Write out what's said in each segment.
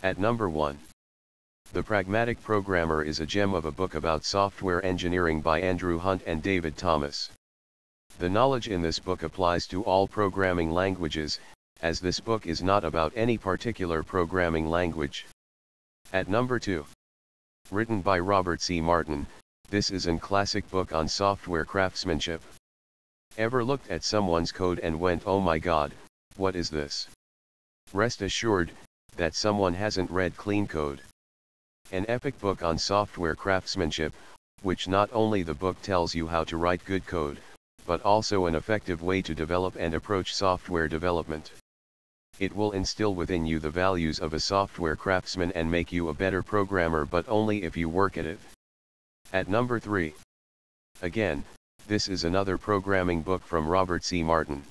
At number 1. The Pragmatic Programmer is a gem of a book about software engineering by Andrew Hunt and David Thomas. The knowledge in this book applies to all programming languages, as this book is not about any particular programming language. At number 2. Written by Robert C. Martin, this is an classic book on software craftsmanship. Ever looked at someone's code and went oh my god, what is this? Rest assured, that someone hasn't read Clean Code. An epic book on software craftsmanship, which not only the book tells you how to write good code, but also an effective way to develop and approach software development. It will instill within you the values of a software craftsman and make you a better programmer but only if you work at it. At number 3. Again, this is another programming book from Robert C. Martin.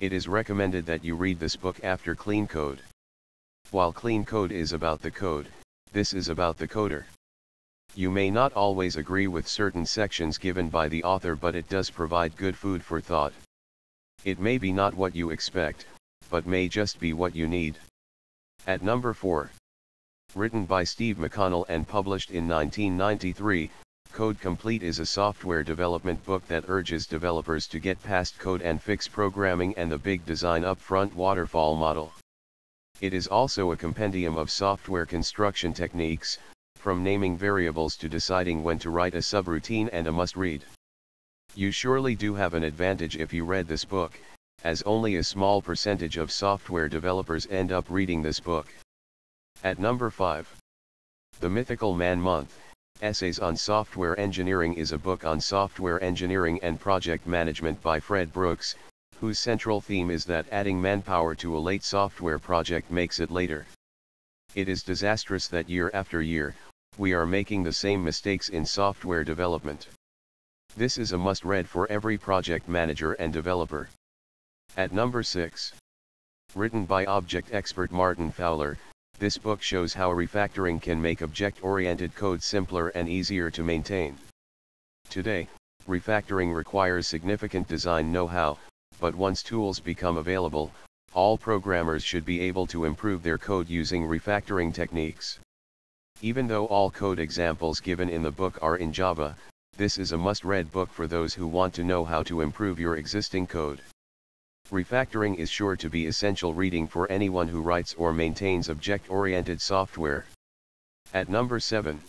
It is recommended that you read this book after Clean Code. While Clean Code is about the code, this is about the coder. You may not always agree with certain sections given by the author but it does provide good food for thought. It may be not what you expect, but may just be what you need. At number 4. Written by Steve McConnell and published in 1993, Code Complete is a software development book that urges developers to get past code and fix programming and the big design upfront waterfall model. It is also a compendium of software construction techniques, from naming variables to deciding when to write a subroutine and a must-read. You surely do have an advantage if you read this book, as only a small percentage of software developers end up reading this book. At number 5. The Mythical Man Month, Essays on Software Engineering is a book on software engineering and project management by Fred Brooks, whose central theme is that adding manpower to a late software project makes it later. It is disastrous that year after year, we are making the same mistakes in software development. This is a must-read for every project manager and developer. At number 6. Written by object expert Martin Fowler, this book shows how refactoring can make object-oriented code simpler and easier to maintain. Today, refactoring requires significant design know-how, but once tools become available, all programmers should be able to improve their code using refactoring techniques. Even though all code examples given in the book are in Java, this is a must-read book for those who want to know how to improve your existing code. Refactoring is sure to be essential reading for anyone who writes or maintains object-oriented software. At number 7.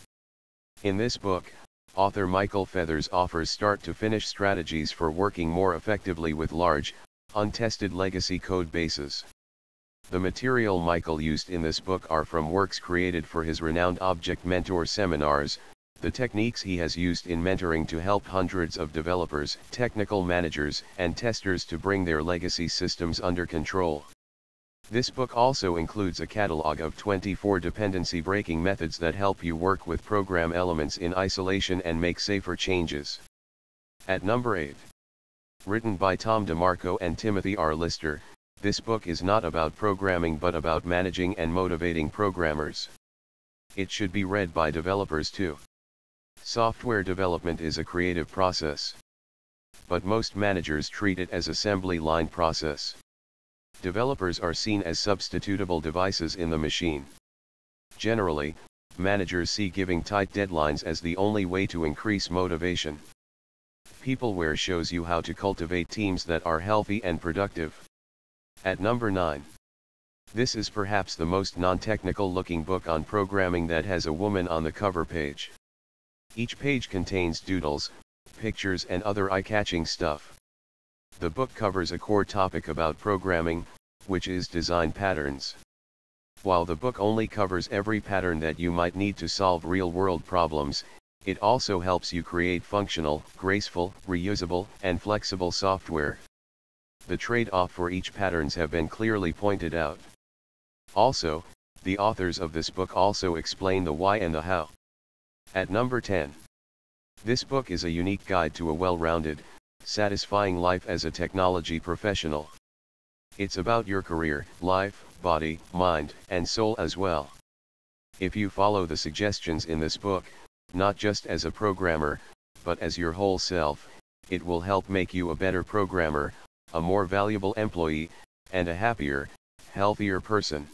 In this book, author Michael Feathers offers start-to-finish strategies for working more effectively with large, untested legacy code bases. The material Michael used in this book are from works created for his renowned Object Mentor seminars, the techniques he has used in mentoring to help hundreds of developers, technical managers, and testers to bring their legacy systems under control. This book also includes a catalog of 24 dependency breaking methods that help you work with program elements in isolation and make safer changes. At number 8. Written by Tom DeMarco and Timothy R. Lister, this book is not about programming but about managing and motivating programmers. It should be read by developers too. Software development is a creative process. But most managers treat it as assembly line process. Developers are seen as substitutable devices in the machine. Generally, managers see giving tight deadlines as the only way to increase motivation. Peopleware shows you how to cultivate teams that are healthy and productive. At number 9. This is perhaps the most non-technical looking book on programming that has a woman on the cover page. Each page contains doodles, pictures and other eye-catching stuff. The book covers a core topic about programming, which is design patterns. While the book only covers every pattern that you might need to solve real-world problems, it also helps you create functional, graceful, reusable, and flexible software. The trade-off for each patterns have been clearly pointed out. Also, the authors of this book also explain the why and the how. At number 10. This book is a unique guide to a well-rounded, satisfying life as a technology professional. It's about your career, life, body, mind, and soul as well. If you follow the suggestions in this book, not just as a programmer, but as your whole self, it will help make you a better programmer, a more valuable employee, and a happier, healthier person.